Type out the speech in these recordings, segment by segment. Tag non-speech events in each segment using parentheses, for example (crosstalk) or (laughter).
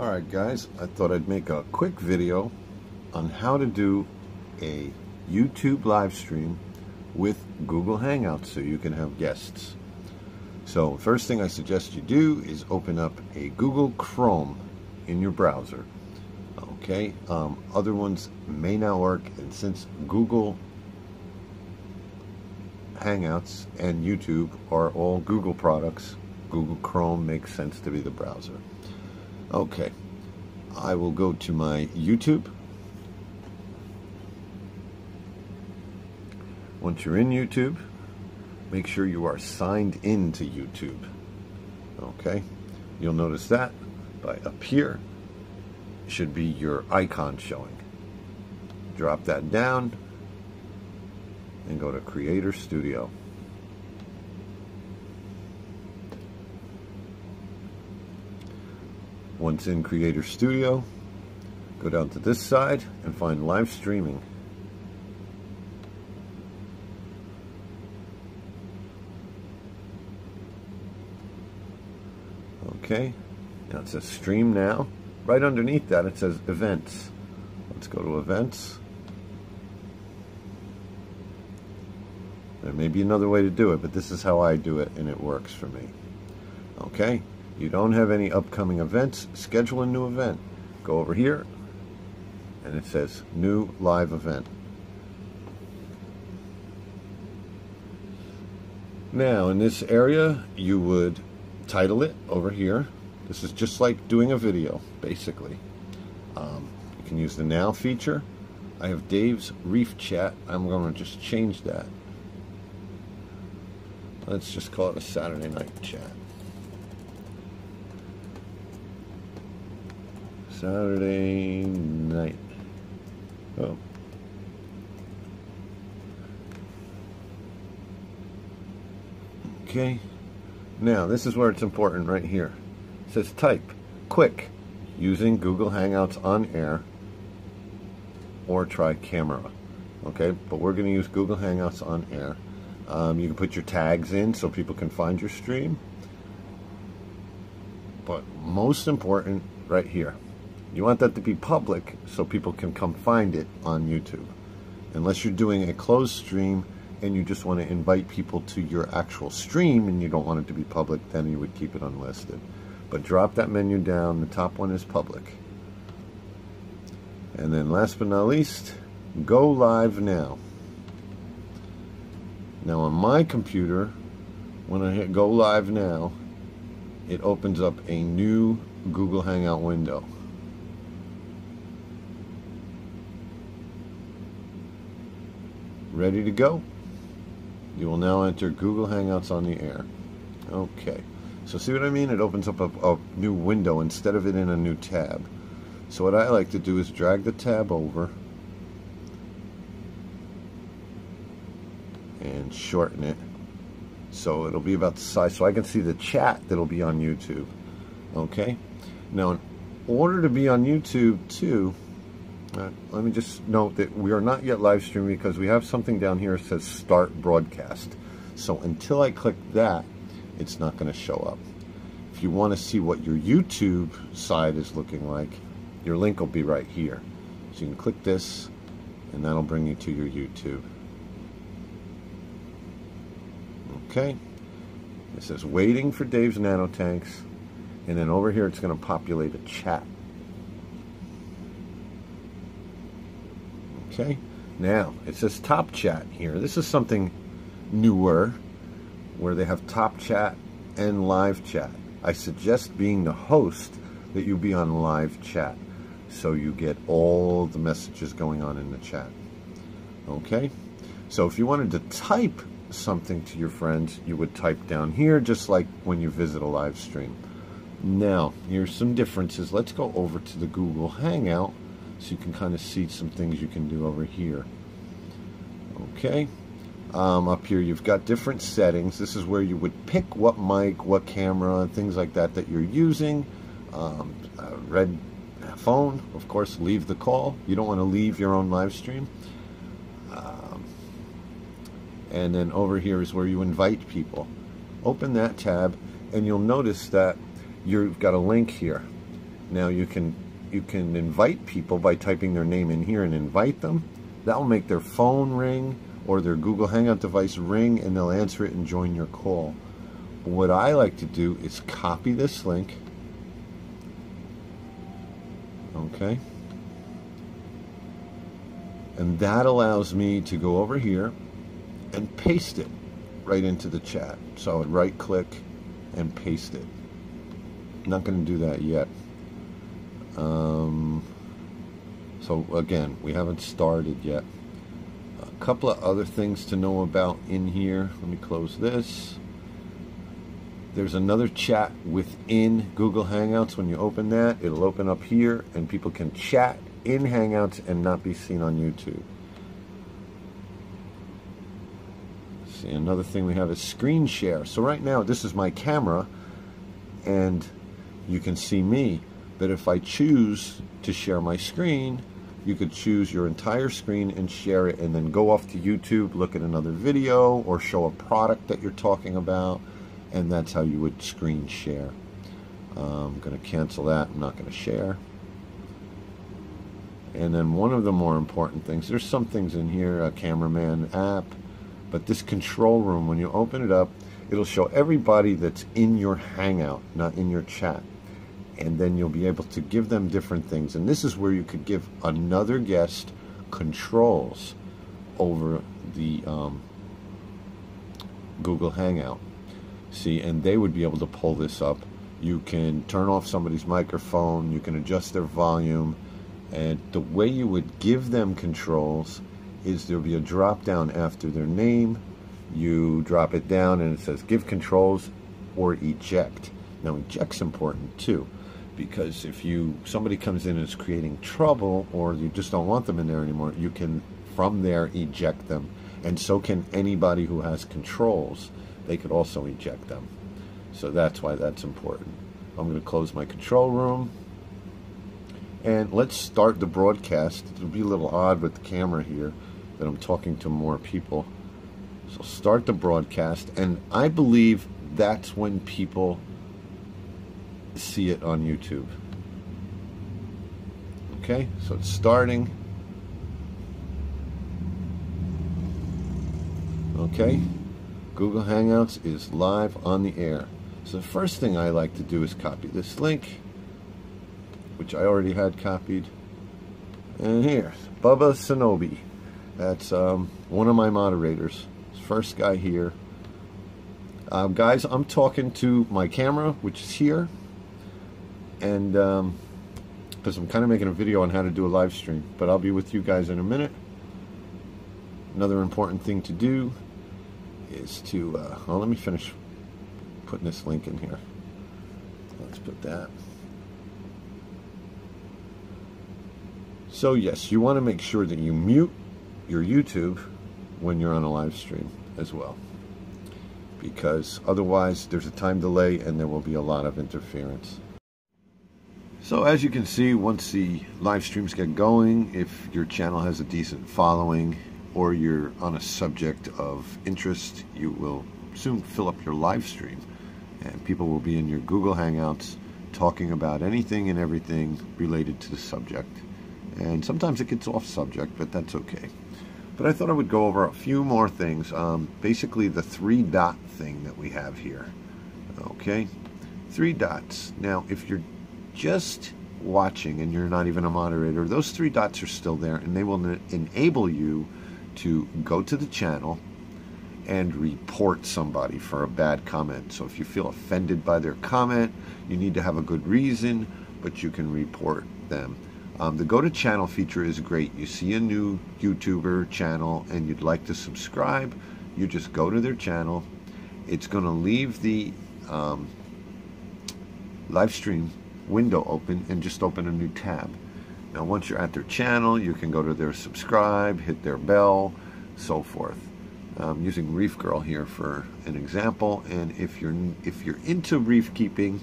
Alright guys, I thought I'd make a quick video on how to do a YouTube live stream with Google Hangouts so you can have guests. So first thing I suggest you do is open up a Google Chrome in your browser. Okay, um, other ones may not work and since Google Hangouts and YouTube are all Google products, Google Chrome makes sense to be the browser. Okay, I will go to my YouTube. Once you're in YouTube, make sure you are signed in to YouTube. Okay, you'll notice that by up here should be your icon showing. Drop that down and go to Creator Studio. Once in Creator Studio, go down to this side and find live streaming. Okay, now it says stream now. Right underneath that it says events. Let's go to events. There may be another way to do it, but this is how I do it and it works for me. Okay, you don't have any upcoming events, schedule a new event. Go over here, and it says new live event. Now, in this area, you would title it over here. This is just like doing a video, basically. Um, you can use the now feature. I have Dave's Reef Chat. I'm going to just change that. Let's just call it a Saturday night chat. Saturday night. Oh. Okay. Now, this is where it's important right here. It says type, quick, using Google Hangouts on air, or try camera. Okay, but we're going to use Google Hangouts on air. Um, you can put your tags in so people can find your stream. But most important, right here. You want that to be public so people can come find it on YouTube. Unless you're doing a closed stream and you just want to invite people to your actual stream and you don't want it to be public, then you would keep it unlisted. But drop that menu down. The top one is public. And then last but not least, go live now. Now on my computer, when I hit go live now, it opens up a new Google Hangout window. Ready to go? You will now enter Google Hangouts on the air. Okay. So see what I mean? It opens up a, a, new window instead of it in a new tab. So what I like to do is drag the tab over and shorten it so it'll be about the size so I can see the chat that'll be on YouTube. Okay? Now in order to be on YouTube too, uh, let me just note that we are not yet live streaming because we have something down here that says start broadcast. So until I click that, it's not going to show up. If you want to see what your YouTube side is looking like, your link will be right here. So you can click this and that'll bring you to your YouTube. Okay. It says waiting for Dave's Nano Tanks and then over here it's going to populate a chat. Okay, now it says top chat here. This is something newer where they have top chat and live chat. I suggest being the host that you be on live chat so you get all the messages going on in the chat. Okay, so if you wanted to type something to your friends, you would type down here just like when you visit a live stream. Now, here's some differences. Let's go over to the Google Hangout so you can kind of see some things you can do over here. Okay. Um, up here you've got different settings. This is where you would pick what mic, what camera, and things like that that you're using. Um, red phone, of course, leave the call. You don't want to leave your own live stream. Um, and then over here is where you invite people. Open that tab and you'll notice that you've got a link here Now you can you can invite people by typing their name in here and invite them. That'll make their phone ring or their Google Hangout device ring and they'll answer it and join your call. What I like to do is copy this link. Okay. And that allows me to go over here and paste it right into the chat. So I would right click and paste it. I'm Not going to do that yet. Um, so again, we haven't started yet. A couple of other things to know about in here. Let me close this. There's another chat within Google Hangouts. When you open that, it'll open up here and people can chat in Hangouts and not be seen on YouTube. See, another thing we have is screen share. So right now, this is my camera and you can see me. But if I choose to share my screen, you could choose your entire screen and share it and then go off to YouTube, look at another video or show a product that you're talking about. And that's how you would screen share. Uh, I'm going to cancel that. I'm not going to share. And then one of the more important things, there's some things in here, a cameraman app, but this control room, when you open it up, it'll show everybody that's in your Hangout, not in your chat and then you'll be able to give them different things. And this is where you could give another guest controls over the um, Google Hangout. See, and they would be able to pull this up. You can turn off somebody's microphone, you can adjust their volume, and the way you would give them controls is there'll be a drop down after their name. You drop it down and it says give controls or eject. Now, eject's important too because if you somebody comes in and is creating trouble or you just don't want them in there anymore you can from there eject them. And so can anybody who has controls. They could also eject them. So that's why that's important. I'm going to close my control room. And let's start the broadcast. It'll be a little odd with the camera here that I'm talking to more people. So start the broadcast. And I believe that's when people see it on YouTube. Okay, so it's starting. Okay, Google Hangouts is live on the air. So the first thing I like to do is copy this link, which I already had copied. And here, Bubba Sonobi. That's um, one of my moderators. First guy here. Uh, guys, I'm talking to my camera, which is here and um, because I'm kind of making a video on how to do a live stream but I'll be with you guys in a minute. Another important thing to do is to uh, well let me finish putting this link in here. Let's put that. So yes you want to make sure that you mute your YouTube when you're on a live stream as well. Because otherwise there's a time delay and there will be a lot of interference so as you can see, once the live streams get going, if your channel has a decent following or you're on a subject of interest, you will soon fill up your live stream and people will be in your Google Hangouts talking about anything and everything related to the subject. And sometimes it gets off subject, but that's okay. But I thought I would go over a few more things. Um, basically, the three dot thing that we have here. Okay, three dots. Now, if you're just watching and you're not even a moderator, those three dots are still there and they will enable you to go to the channel and report somebody for a bad comment. So if you feel offended by their comment, you need to have a good reason, but you can report them. Um, the go to channel feature is great. You see a new YouTuber channel and you'd like to subscribe, you just go to their channel. It's going to leave the um, live stream window open and just open a new tab. Now once you're at their channel, you can go to their subscribe, hit their bell, so forth. I'm using Reef Girl here for an example, and if you're if you're into reef keeping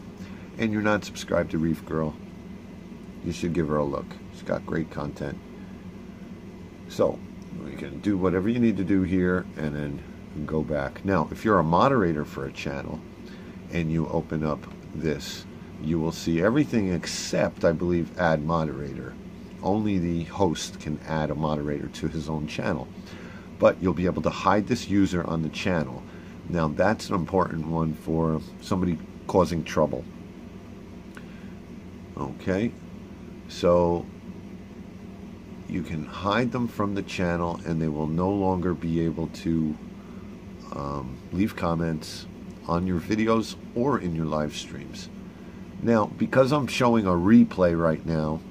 and you're not subscribed to Reef Girl, you should give her a look. She's got great content. So you can do whatever you need to do here and then go back. Now, if you're a moderator for a channel and you open up this, you will see everything except, I believe, add moderator. Only the host can add a moderator to his own channel. But you'll be able to hide this user on the channel. Now, that's an important one for somebody causing trouble. Okay, so you can hide them from the channel and they will no longer be able to um, leave comments on your videos or in your live streams. Now, because I'm showing a replay right now,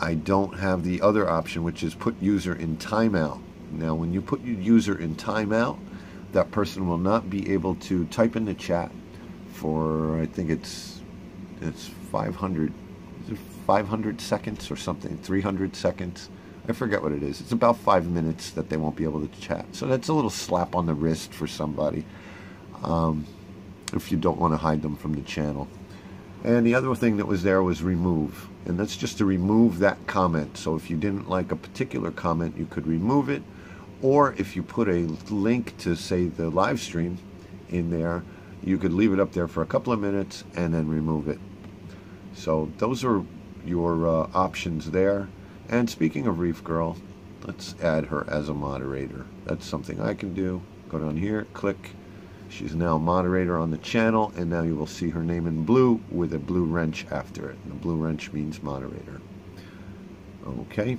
I don't have the other option, which is put user in timeout. Now, when you put your user in timeout, that person will not be able to type in the chat for, I think it's, it's 500, 500 seconds or something, 300 seconds. I forget what it is. It's about five minutes that they won't be able to chat. So that's a little slap on the wrist for somebody um, if you don't want to hide them from the channel. And the other thing that was there was remove. And that's just to remove that comment. So if you didn't like a particular comment, you could remove it. Or if you put a link to, say, the live stream in there, you could leave it up there for a couple of minutes and then remove it. So those are your uh, options there. And speaking of Reef Girl, let's add her as a moderator. That's something I can do. Go down here, click. She's now moderator on the channel, and now you will see her name in blue with a blue wrench after it. And the blue wrench means moderator. Okay.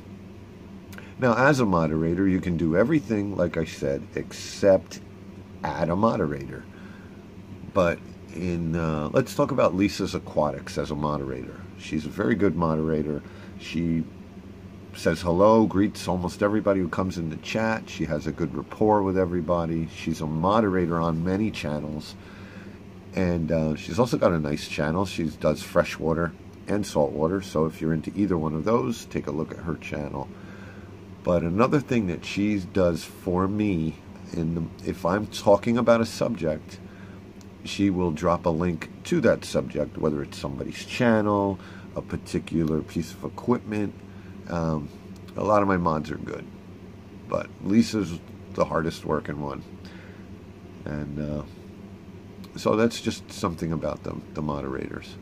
Now, as a moderator, you can do everything, like I said, except add a moderator. But in, uh, let's talk about Lisa's Aquatics as a moderator. She's a very good moderator. She says hello, greets almost everybody who comes in the chat. She has a good rapport with everybody. She's a moderator on many channels. And uh, she's also got a nice channel. She does freshwater and saltwater. So if you're into either one of those, take a look at her channel. But another thing that she does for me, in the, if I'm talking about a subject, she will drop a link to that subject, whether it's somebody's channel, a particular piece of equipment, um, a lot of my mods are good, but Lisa's the hardest working one. And uh, so that's just something about them, the moderators.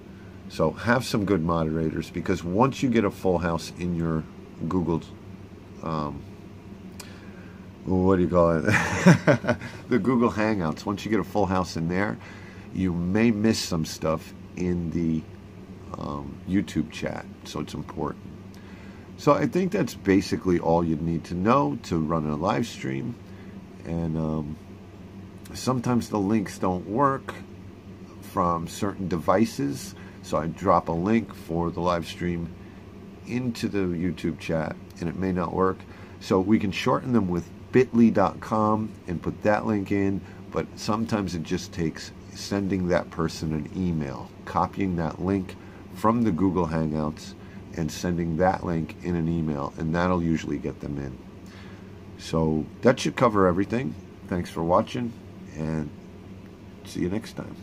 So have some good moderators because once you get a full house in your Google, um, what do you call it? (laughs) the Google Hangouts. Once you get a full house in there, you may miss some stuff in the um, YouTube chat. So it's important. So I think that's basically all you need to know to run a live stream. And um, sometimes the links don't work from certain devices. So I drop a link for the live stream into the YouTube chat and it may not work. So we can shorten them with bit.ly.com and put that link in. But sometimes it just takes sending that person an email, copying that link from the Google Hangouts and sending that link in an email, and that'll usually get them in. So that should cover everything. Thanks for watching, and see you next time.